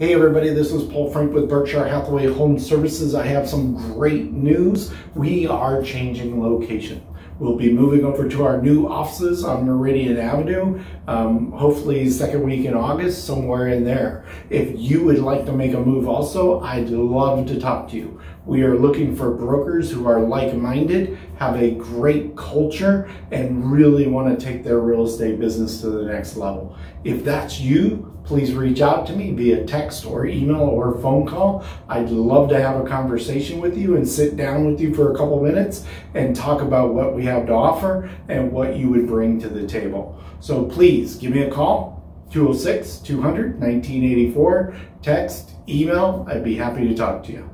Hey everybody, this is Paul Frank with Berkshire Hathaway Home Services. I have some great news. We are changing location. We'll be moving over to our new offices on Meridian Avenue, um, hopefully second week in August, somewhere in there. If you would like to make a move also, I'd love to talk to you. We are looking for brokers who are like-minded, have a great culture, and really want to take their real estate business to the next level. If that's you, please reach out to me via text or email or phone call. I'd love to have a conversation with you and sit down with you for a couple minutes and talk about what we have to offer and what you would bring to the table. So please give me a call, 206 200 1984, text, email. I'd be happy to talk to you.